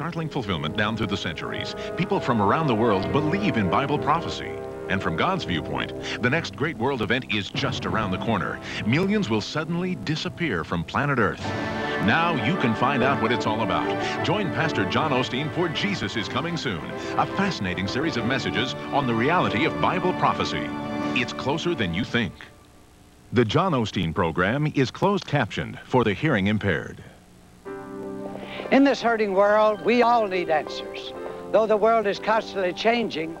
startling fulfillment down through the centuries, people from around the world believe in Bible prophecy. And from God's viewpoint, the next great world event is just around the corner. Millions will suddenly disappear from planet Earth. Now you can find out what it's all about. Join Pastor John Osteen for Jesus is Coming Soon, a fascinating series of messages on the reality of Bible prophecy. It's closer than you think. The John Osteen program is closed captioned for the hearing impaired. In this hurting world, we all need answers. Though the world is constantly changing,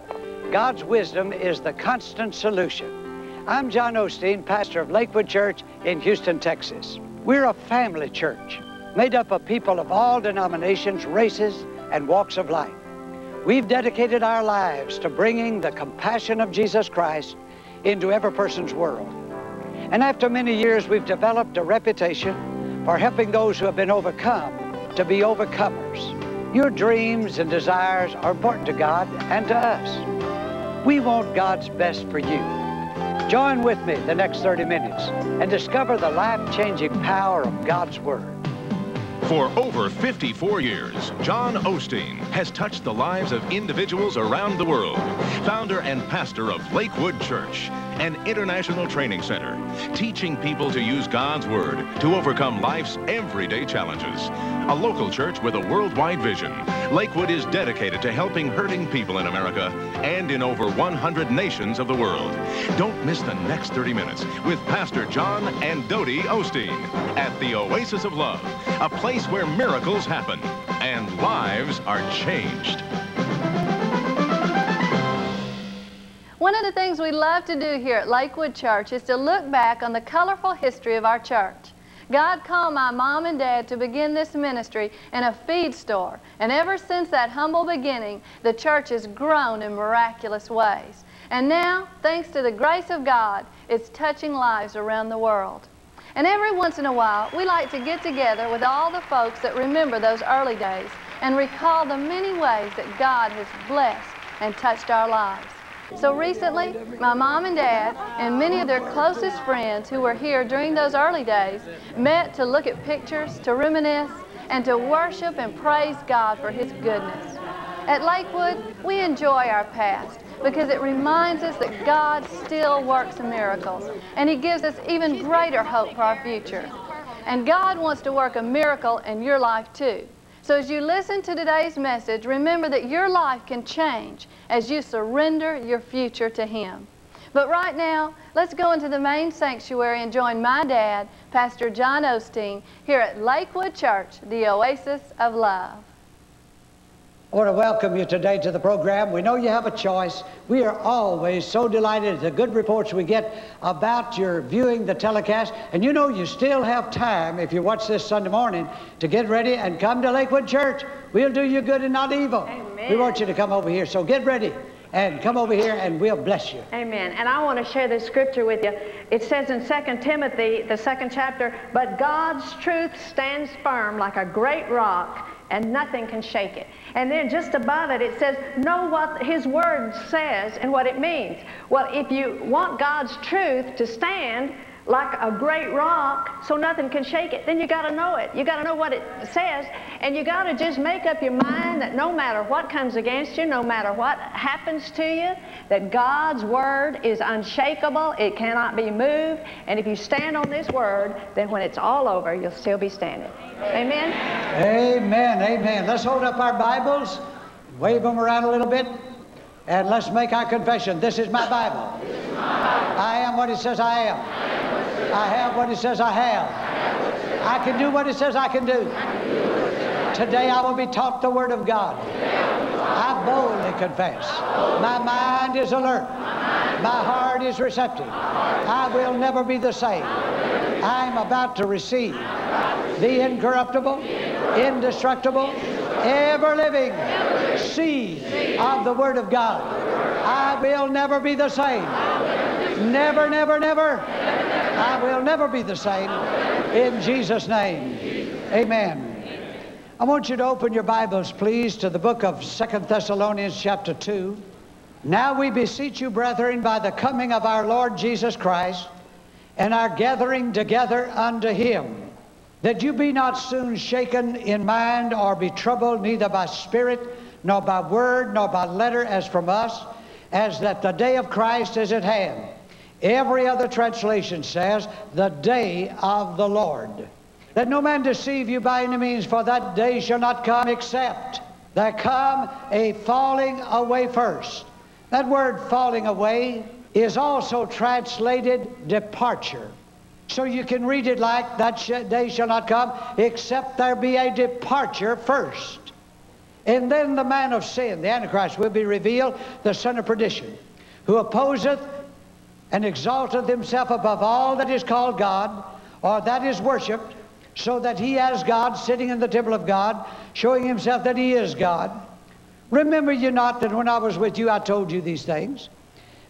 God's wisdom is the constant solution. I'm John Osteen, pastor of Lakewood Church in Houston, Texas. We're a family church made up of people of all denominations, races, and walks of life. We've dedicated our lives to bringing the compassion of Jesus Christ into every person's world. And after many years, we've developed a reputation for helping those who have been overcome to be overcomers. Your dreams and desires are important to God and to us. We want God's best for you. Join with me the next 30 minutes and discover the life-changing power of God's Word. For over 54 years, John Osteen has touched the lives of individuals around the world. Founder and pastor of Lakewood Church, an international training center, teaching people to use God's Word to overcome life's everyday challenges. A local church with a worldwide vision, Lakewood is dedicated to helping hurting people in America and in over 100 nations of the world. Don't miss the next 30 minutes with Pastor John and Dodie Osteen at the Oasis of Love, a place where miracles happen and lives are changed. One of the things we love to do here at Lakewood Church is to look back on the colorful history of our church. God called my mom and dad to begin this ministry in a feed store, and ever since that humble beginning, the church has grown in miraculous ways. And now, thanks to the grace of God, it's touching lives around the world. And every once in a while, we like to get together with all the folks that remember those early days and recall the many ways that God has blessed and touched our lives. So recently, my mom and dad and many of their closest friends who were here during those early days met to look at pictures, to reminisce, and to worship and praise God for His goodness. At Lakewood, we enjoy our past because it reminds us that God still works miracles, and He gives us even greater hope for our future. And God wants to work a miracle in your life too. So as you listen to today's message, remember that your life can change as you surrender your future to Him. But right now, let's go into the main sanctuary and join my dad, Pastor John Osteen, here at Lakewood Church, the Oasis of Love. I want to welcome you today to the program. We know you have a choice. We are always so delighted at the good reports we get about your viewing the telecast. And you know you still have time, if you watch this Sunday morning, to get ready and come to Lakewood Church. We'll do you good and not evil. Amen. We want you to come over here. So get ready and come over here and we'll bless you. Amen. And I want to share this scripture with you. It says in 2 Timothy, the second chapter, but God's truth stands firm like a great rock and nothing can shake it. And then just above it, it says, know what His Word says and what it means. Well, if you want God's truth to stand, like a great rock so nothing can shake it, then you got to know it. You got to know what it says, and you got to just make up your mind that no matter what comes against you, no matter what happens to you, that God's word is unshakable. It cannot be moved. And if you stand on this word, then when it's all over, you'll still be standing. Amen? Amen. Amen. Let's hold up our Bibles, wave them around a little bit, and let's make our confession. This is my Bible. Is my Bible. I am what it says I am. I have what it says I have. I can do what it says I can do. Today I will be taught the Word of God. I boldly confess. My mind is alert. My heart is receptive. I will never be the same. I am about to receive the incorruptible, indestructible, ever living seed of the Word of God. I will never be the same. Never, never, never. I will never be the same. In Jesus' name. Amen. I want you to open your Bibles, please, to the book of Second Thessalonians chapter 2. Now we beseech you, brethren, by the coming of our Lord Jesus Christ and our gathering together unto him, that you be not soon shaken in mind or be troubled neither by spirit, nor by word, nor by letter as from us, as that the day of Christ is at hand. Every other translation says, the day of the Lord. Let no man deceive you by any means, for that day shall not come except there come a falling away first. That word falling away is also translated departure. So you can read it like that day shall not come except there be a departure first. And then the man of sin, the Antichrist, will be revealed, the son of perdition, who opposeth and exalteth himself above all that is called God or that is worshipped, so that he as God sitting in the temple of God, showing himself that he is God. Remember you not that when I was with you I told you these things?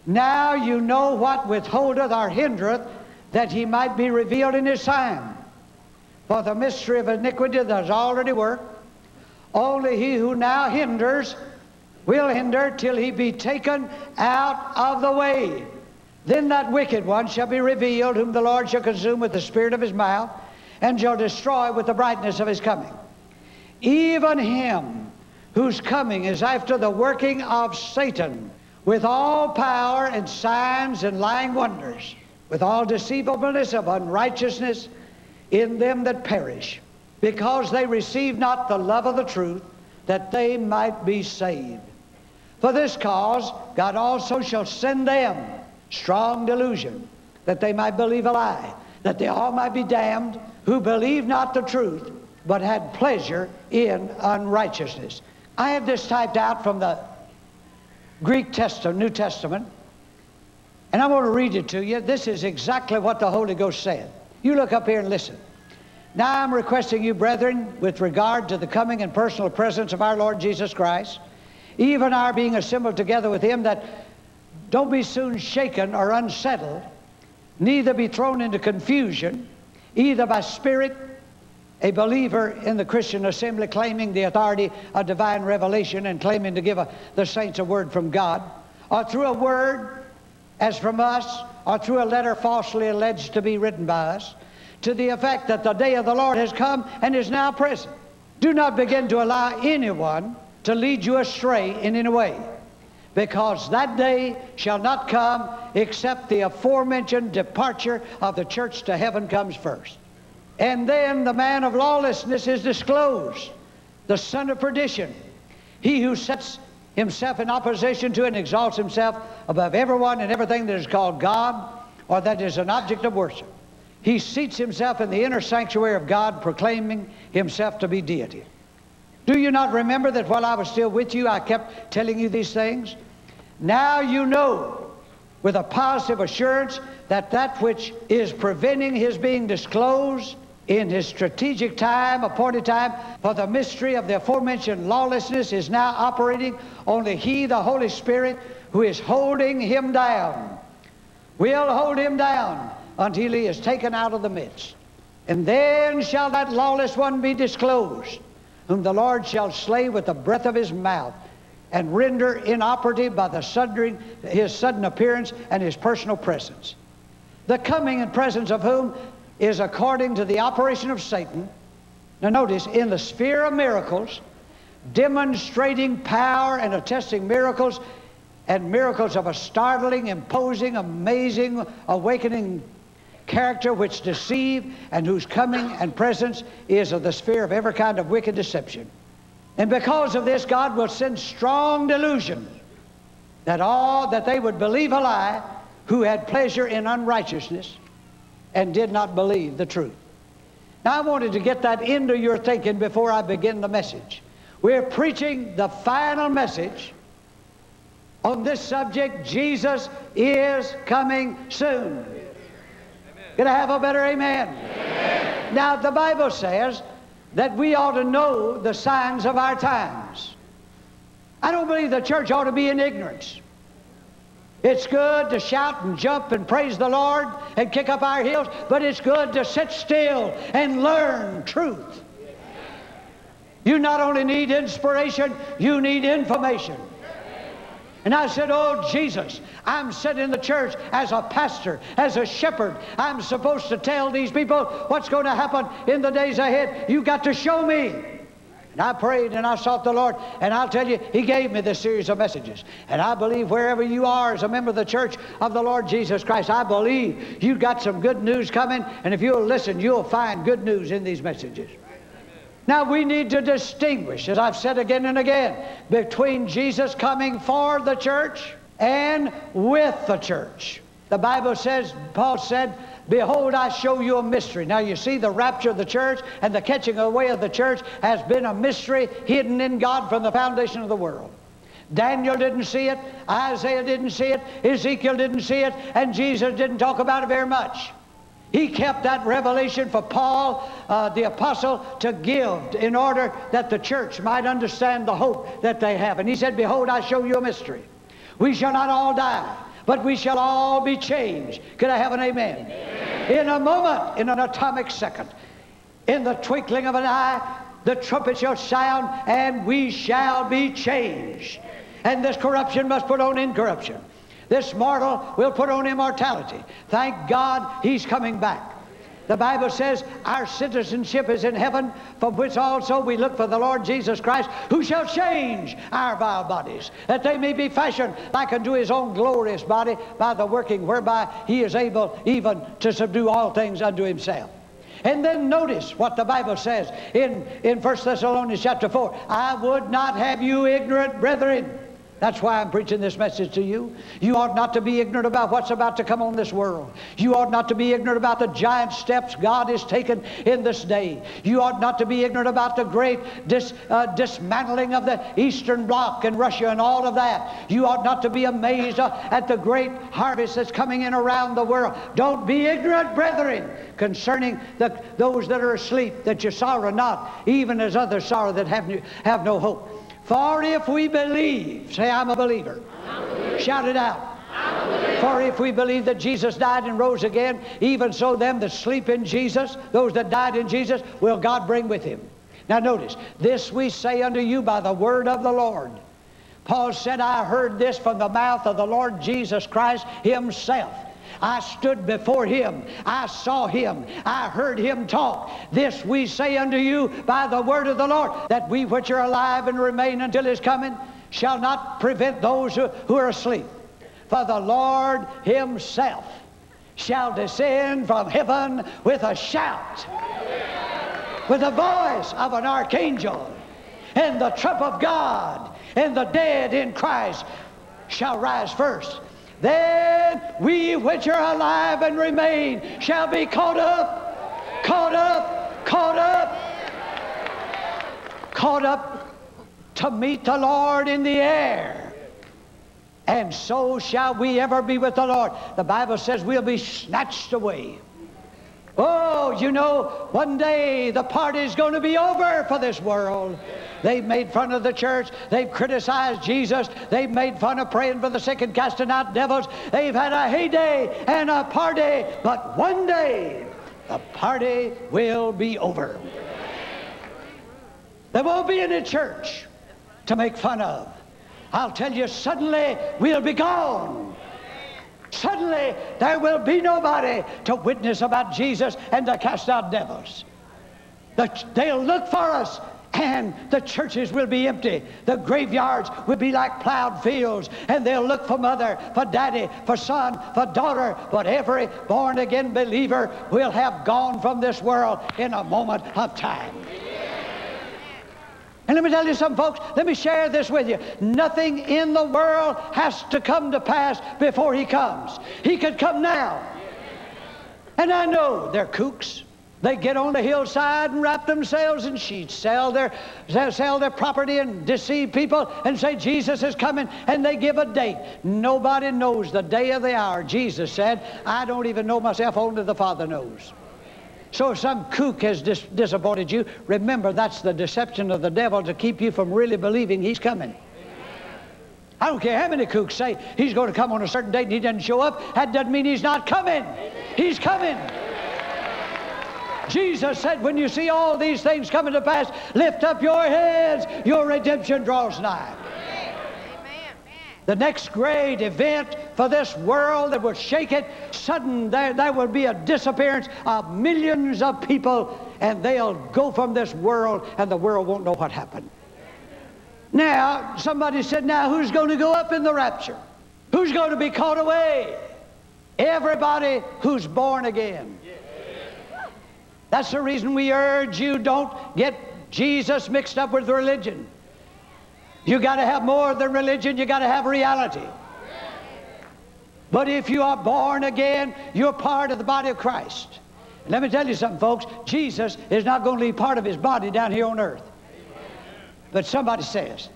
Now you know what withholdeth or hindereth that he might be revealed in his time. For the mystery of iniquity that has already worked, only he who now hinders will hinder till he be taken out of the way. Then that wicked one shall be revealed, whom the Lord shall consume with the spirit of his mouth, and shall destroy with the brightness of his coming. Even him whose coming is after the working of Satan, with all power and signs and lying wonders, with all deceivableness of unrighteousness in them that perish because they receive not the love of the truth, that they might be saved. For this cause, God also shall send them strong delusion, that they might believe a lie, that they all might be damned who believe not the truth, but had pleasure in unrighteousness. I have this typed out from the Greek Testament, New Testament, and I'm going to read it to you. This is exactly what the Holy Ghost said. You look up here and listen. Now I'm requesting you, brethren, with regard to the coming and personal presence of our Lord Jesus Christ, even our being assembled together with him, that don't be soon shaken or unsettled, neither be thrown into confusion, either by spirit, a believer in the Christian assembly claiming the authority of divine revelation and claiming to give a, the saints a word from God, or through a word as from us, or through a letter falsely alleged to be written by us, to the effect that the day of the Lord has come and is now present. Do not begin to allow anyone to lead you astray in any way, because that day shall not come except the aforementioned departure of the church to heaven comes first. And then the man of lawlessness is disclosed, the son of perdition, he who sets himself in opposition to and exalts himself above everyone and everything that is called God or that is an object of worship. He seats himself in the inner sanctuary of God, proclaiming himself to be deity. Do you not remember that while I was still with you, I kept telling you these things? Now you know with a positive assurance that that which is preventing his being disclosed in his strategic time, appointed time, for the mystery of the aforementioned lawlessness is now operating. Only he, the Holy Spirit, who is holding him down, will hold him down until he is taken out of the midst. And then shall that lawless one be disclosed, whom the Lord shall slay with the breath of his mouth, and render inoperative by the sudden, his sudden appearance and his personal presence. The coming and presence of whom is according to the operation of Satan. Now notice, in the sphere of miracles, demonstrating power and attesting miracles, and miracles of a startling, imposing, amazing, awakening character which deceive and whose coming and presence is of the sphere of every kind of wicked deception. And because of this, God will send strong delusion that all that they would believe a lie who had pleasure in unrighteousness and did not believe the truth. Now I wanted to get that into your thinking before I begin the message. We're preaching the final message on this subject. Jesus is coming soon. Can I have a better amen? amen? Now, the Bible says that we ought to know the signs of our times. I don't believe the church ought to be in ignorance. It's good to shout and jump and praise the Lord and kick up our heels, but it's good to sit still and learn truth. You not only need inspiration, you need information. And I said, Oh, Jesus, I'm sent in the church as a pastor, as a shepherd. I'm supposed to tell these people what's going to happen in the days ahead. You've got to show me. And I prayed and I sought the Lord, and I'll tell you, He gave me this series of messages. And I believe wherever you are as a member of the church of the Lord Jesus Christ, I believe you've got some good news coming, and if you'll listen, you'll find good news in these messages. Now we need to distinguish, as I've said again and again, between Jesus coming for the church and with the church. The Bible says, Paul said, Behold, I show you a mystery. Now you see, the rapture of the church and the catching away of the church has been a mystery hidden in God from the foundation of the world. Daniel didn't see it, Isaiah didn't see it, Ezekiel didn't see it, and Jesus didn't talk about it very much. He kept that revelation for Paul, uh, the apostle, to give in order that the church might understand the hope that they have. And he said, Behold, I show you a mystery. We shall not all die, but we shall all be changed. Could I have an amen? amen? In a moment, in an atomic second, in the twinkling of an eye, the trumpet shall sound, and we shall be changed. And this corruption must put on incorruption. This mortal will put on immortality. Thank God he's coming back. The Bible says our citizenship is in heaven, from which also we look for the Lord Jesus Christ, who shall change our vile bodies, that they may be fashioned like unto his own glorious body by the working whereby he is able even to subdue all things unto himself. And then notice what the Bible says in, in 1 Thessalonians chapter 4. I would not have you ignorant, brethren that's why I'm preaching this message to you. You ought not to be ignorant about what's about to come on this world. You ought not to be ignorant about the giant steps God has taken in this day. You ought not to be ignorant about the great dis, uh, dismantling of the Eastern Bloc and Russia and all of that. You ought not to be amazed uh, at the great harvest that's coming in around the world. Don't be ignorant, brethren, concerning the, those that are asleep, that you sorrow not, even as others sorrow that have, have no hope. For if we believe, say, I'm a believer. I'm a. Shout it out. For if we believe that Jesus died and rose again, even so them that sleep in Jesus, those that died in Jesus, will God bring with him. Now notice, this we say unto you by the word of the Lord. Paul said, I heard this from the mouth of the Lord Jesus Christ himself. I stood before him. I saw him. I heard him talk. This we say unto you by the word of the Lord, that we which are alive and remain until his coming shall not prevent those who, are asleep. For the Lord himself shall descend from heaven with a shout, with the voice of an archangel, and the trump of God, and the dead in Christ shall rise first. Then we which are alive and remain shall be caught up, caught up, caught up, caught up to meet the Lord in the air. And so shall we ever be with the Lord. The Bible says we'll be snatched away. Oh, you know, one day the party's going to be over for this world. They've made fun of the church. They've criticized Jesus. They've made fun of praying for the sick and casting out devils. They've had a heyday and a party. But one day, the party will be over. There won't be any church to make fun of. I'll tell you, suddenly we'll be gone. Suddenly there will be nobody to witness about Jesus and to cast out devils. They'll look for us and the churches will be empty. The graveyards will be like plowed fields, and they'll look for mother, for daddy, for son, for daughter. But every born again believer will have gone from this world in a moment of time. And let me tell you something, folks. Let me share this with you. Nothing in the world has to come to pass before He comes. He could come now. And I know they're kooks. They get on the hillside and wrap themselves in sheets, sell their, sell their property and deceive people and say Jesus is coming and they give a date. Nobody knows the day of the hour. Jesus said, I don't even know myself, only the Father knows. So if some kook has dis disappointed you, remember that's the deception of the devil to keep you from really believing he's coming. I don't care how many kooks say he's going to come on a certain date and he doesn't show up. That doesn't mean he's not coming. He's coming. Jesus said, when you see all these things coming to pass, lift up your heads. Your redemption draws nigh. the next great event for this world that will shake it, sudden there, there will be a disappearance of millions of people and they'll go from this world and the world won't know what happened. Now, somebody said, now who's going to go up in the rapture? Who's going to be caught away? Everybody who's born again. That's the reason we urge you don't get Jesus mixed up with religion. You got to have more than religion, you got to have reality. But if you are born again, you're part of the body of Christ. And let me tell you something, folks. Jesus is not going to leave part of his body down here on earth. But somebody says,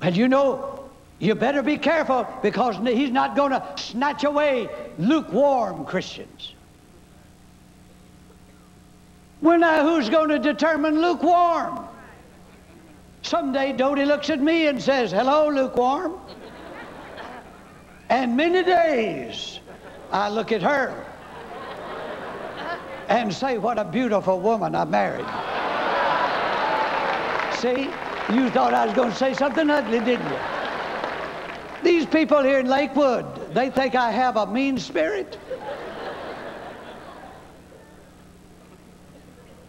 well, you know, you better be careful because he's not going to snatch away lukewarm Christians. Well, now who's going to determine lukewarm? Someday Dodie looks at me and says, Hello, lukewarm. and many days I look at her and say, What a beautiful woman I married. See, you thought I was going to say something ugly, didn't you? These people here in Lakewood, they think I have a mean spirit.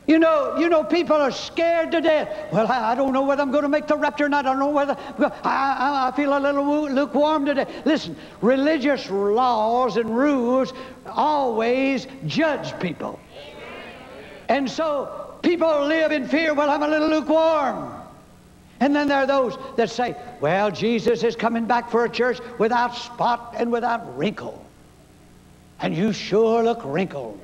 You know, you know, people are scared to death. Well, I, I don't know whether I'm going to make the rapture or not. I don't know whether I, I, I feel a little lukewarm today. Listen, religious laws and rules always judge people. And so people live in fear. Well, I'm a little lukewarm. And then there are those that say, well, Jesus is coming back for a church without spot and without wrinkle. And you sure look wrinkled.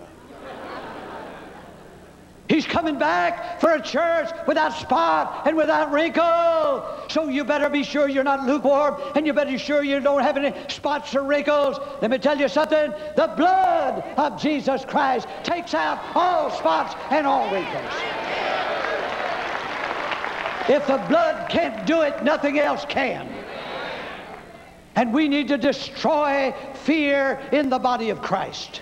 He's coming back for a church without spot and without wrinkle. So you better be sure you're not lukewarm and you better be sure you don't have any spots or wrinkles. Let me tell you something. The blood of Jesus Christ takes out all spots and all wrinkles. If the blood can't do it, nothing else can. And we need to destroy fear in the body of Christ.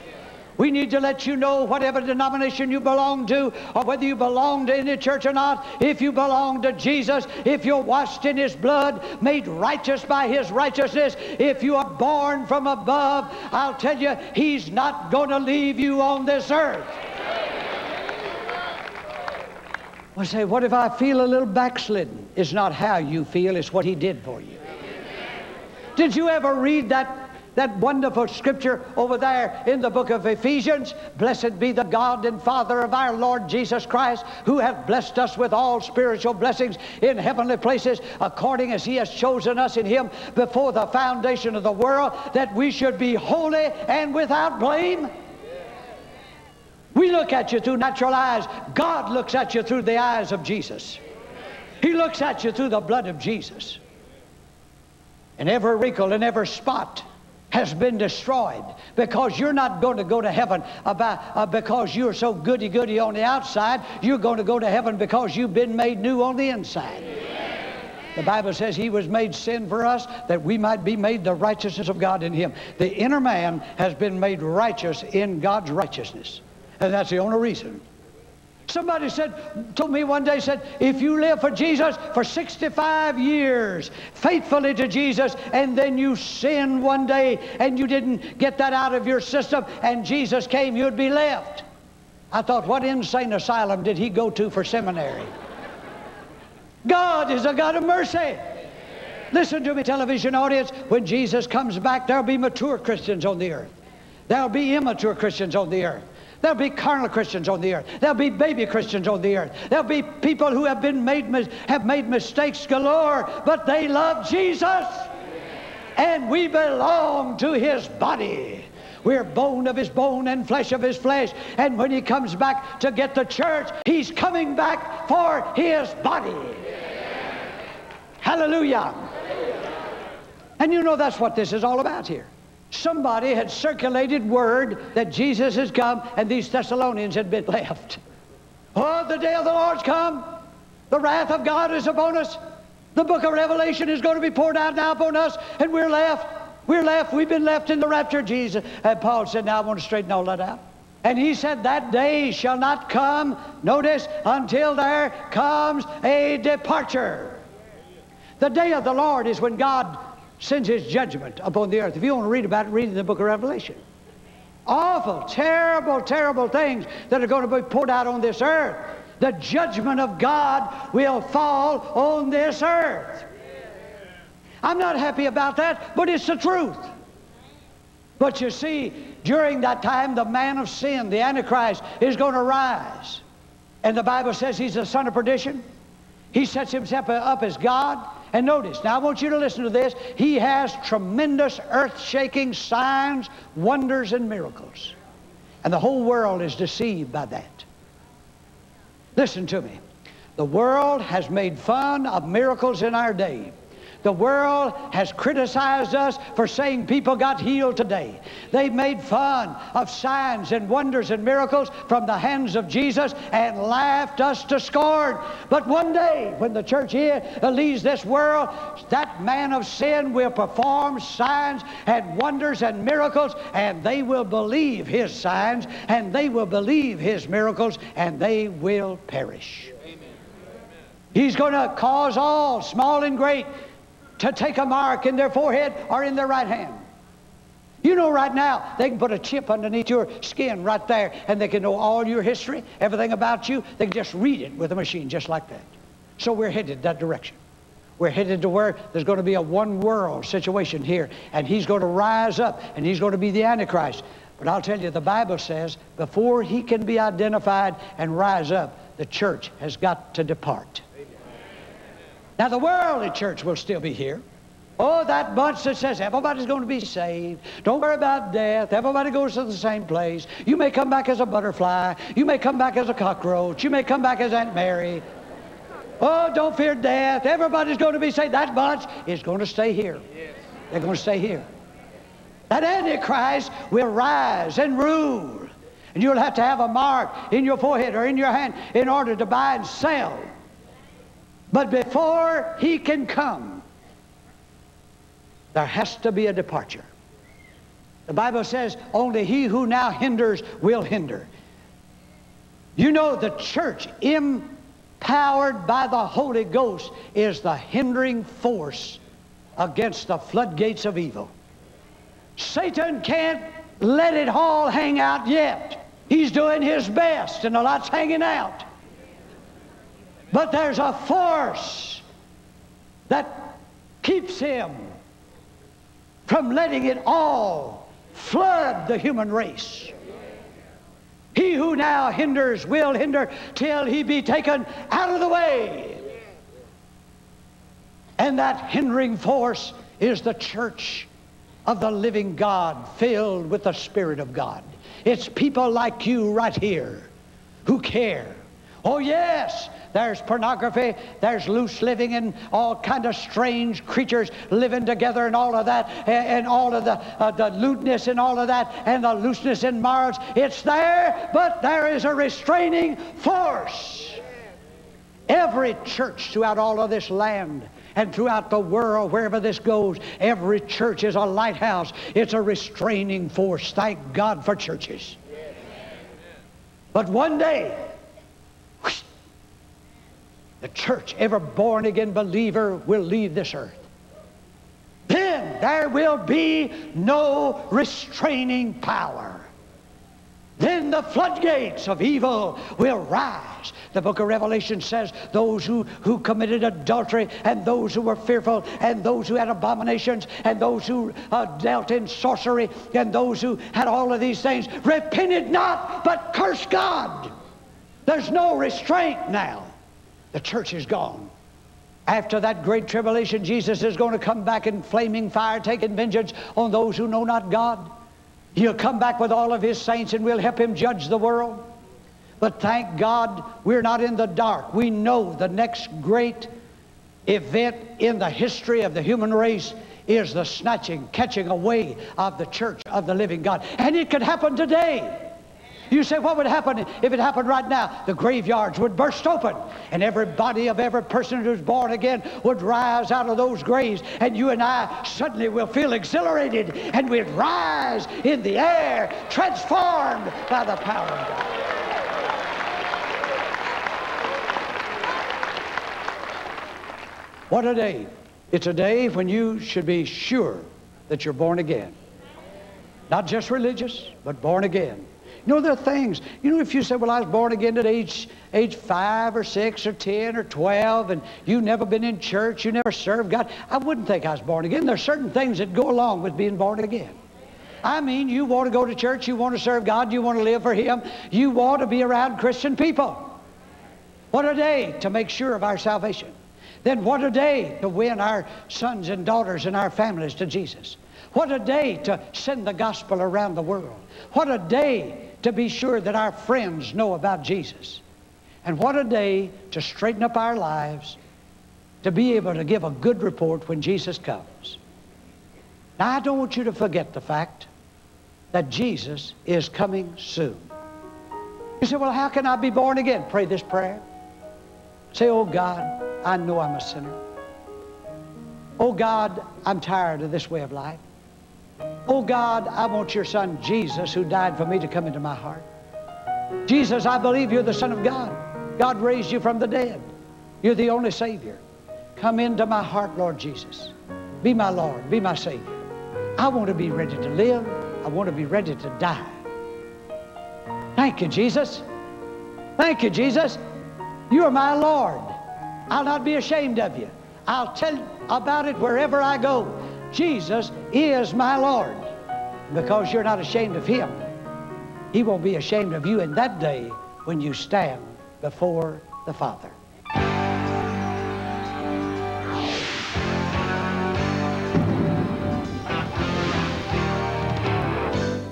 We need to let you know whatever denomination you belong to, or whether you belong to any church or not, if you belong to Jesus, if you're washed in His blood, made righteous by His righteousness, if you are born from above, I'll tell you, He's not going to leave you on this earth. I say, what if I feel a little backslidden? It's not how you feel, it's what He did for you. Did you ever read that that wonderful scripture over there in the book of Ephesians. Blessed be the God and Father of our Lord Jesus Christ, who hath blessed us with all spiritual blessings in heavenly places, according as he has chosen us in him before the foundation of the world, that we should be holy and without blame. We look at you through natural eyes. God looks at you through the eyes of Jesus. He looks at you through the blood of Jesus. And every wrinkle and every spot has been destroyed because you're not going to go to heaven about, uh, because you're so goody goody on the outside. You're going to go to heaven because you've been made new on the inside. The Bible says he was made sin for us that we might be made the righteousness of God in him. The inner man has been made righteous in God's righteousness. And that's the only reason Somebody said, told me one day, said, if you live for Jesus for 65 years, faithfully to Jesus, and then you sin one day and you didn't get that out of your system and Jesus came, you'd be left. I thought, what insane asylum did he go to for seminary? God is a God of mercy. Listen to me, television audience. When Jesus comes back, there'll be mature Christians on the earth. There'll be immature Christians on the earth. There'll be carnal Christians on the earth. There'll be baby Christians on the earth. There'll be people who have been made have made mistakes galore, but they love Jesus. And we belong to his body. We're bone of his bone and flesh of his flesh. And when he comes back to get the church, he's coming back for his body. Hallelujah. And you know that's what this is all about here somebody had circulated word that Jesus has come and these Thessalonians had been left. Oh, the day of the Lord's come. The wrath of God is upon us. The book of Revelation is going to be poured out now upon us, and we're left. We're left. We've been left in the rapture. Jesus. And Paul said, Now I want to straighten all that out. And he said, That day shall not come, notice, until there comes a departure. The day of the Lord is when God sends his judgment upon the earth. If you want to read about it, read in the book of Revelation. Awful, terrible, terrible things that are going to be poured out on this earth. The judgment of God will fall on this earth. I'm not happy about that, but it's the truth. But you see, during that time, the man of sin, the Antichrist, is going to rise. And the Bible says he's the son of perdition. He sets himself up as God. And notice, now I want you to listen to this. He has tremendous earth shaking signs, wonders, and miracles. And the whole world is deceived by that. Listen to me. The world has made fun of miracles in our day. The world has criticized us for saying people got healed today. They've made fun of signs and wonders and miracles from the hands of Jesus and laughed us to scorn. But one day, when the church here leaves this world, that man of sin will perform signs and wonders and miracles, and they will believe his signs, and they will believe his miracles, and they will perish. He's going to cause all, small and great, to take a mark in their forehead or in their right hand. You know right now, they can put a chip underneath your skin right there and they can know all your history, everything about you. They can just read it with a machine just like that. So we're headed that direction. We're headed to where there's going to be a one world situation here and he's going to rise up and he's going to be the Antichrist. But I'll tell you, the Bible says before he can be identified and rise up, the church has got to depart. Now, the worldly church will still be here. Oh, that bunch that says everybody's going to be saved. Don't worry about death. Everybody goes to the same place. You may come back as a butterfly. You may come back as a cockroach. You may come back as Aunt Mary. Oh, don't fear death. Everybody's going to be saved. That bunch is going to stay here. They're going to stay here. That Antichrist will rise and rule. And you'll have to have a mark in your forehead or in your hand in order to buy and sell. But before he can come, there has to be a departure. The Bible says, only he who now hinders will hinder. You know, the church, empowered by the Holy Ghost, is the hindering force against the floodgates of evil. Satan can't let it all hang out yet. He's doing his best, and a lot's hanging out. But there's a force that keeps him from letting it all flood the human race. He who now hinders will hinder till he be taken out of the way. And that hindering force is the church of the living God filled with the Spirit of God. It's people like you right here who care. Oh, yes, there's pornography, there's loose living and all kind of strange creatures living together and all of that, and, all of the, uh, the lewdness and all of that, and the looseness in morals. It's there, but there is a restraining force. Every church throughout all of this land and throughout the world, wherever this goes, every church is a lighthouse. It's a restraining force. Thank God for churches. But one day, the church, every born again believer will leave this earth. Then there will be no restraining power. Then the floodgates of evil will rise. The book of Revelation says those who, who committed adultery and those who were fearful and those who had abominations and those who uh, dealt in sorcery and those who had all of these things repented not but cursed God. There's no restraint now. The church is gone. After that great tribulation, Jesus is going to come back in flaming fire, taking vengeance on those who know not God. He'll come back with all of his saints and we'll help him judge the world. But thank God we're not in the dark. We know the next great event in the history of the human race is the snatching, catching away of the church of the living God. And it could happen today. You say, what would happen if it happened right now? The graveyards would burst open, and every body of every person who's born again would rise out of those graves, and you and I suddenly will feel exhilarated, and we'd rise in the air, transformed by the power of God. What a day. It's a day when you should be sure that you're born again. Not just religious, but born again. You know, there are things, you know, if you say, well, I was born again at age, age 5 or 6 or 10 or 12, and you've never been in church, you never served God, I wouldn't think I was born again. There are certain things that go along with being born again. I mean, you want to go to church, you want to serve God, you want to live for Him, you want to be around Christian people. What a day to make sure of our salvation. Then what a day to win our sons and daughters and our families to Jesus. What a day to send the gospel around the world. What a day to be sure that our friends know about Jesus. And what a day to straighten up our lives, to be able to give a good report when Jesus comes. Now, I don't want you to forget the fact that Jesus is coming soon. You say, well, how can I be born again? Pray this prayer. Say, oh God, I know I'm a sinner. Oh God, I'm tired of this way of life. Oh God, I want your son Jesus who died for me to come into my heart. Jesus, I believe you're the Son of God. God raised you from the dead. You're the only Savior. Come into my heart, Lord Jesus. Be my Lord. Be my Savior. I want to be ready to live. I want to be ready to die. Thank you, Jesus. Thank you, Jesus. You are my Lord. I'll not be ashamed of you. I'll tell about it wherever I go. Jesus is my Lord. Because you're not ashamed of Him, He won't be ashamed of you in that day when you stand before the Father.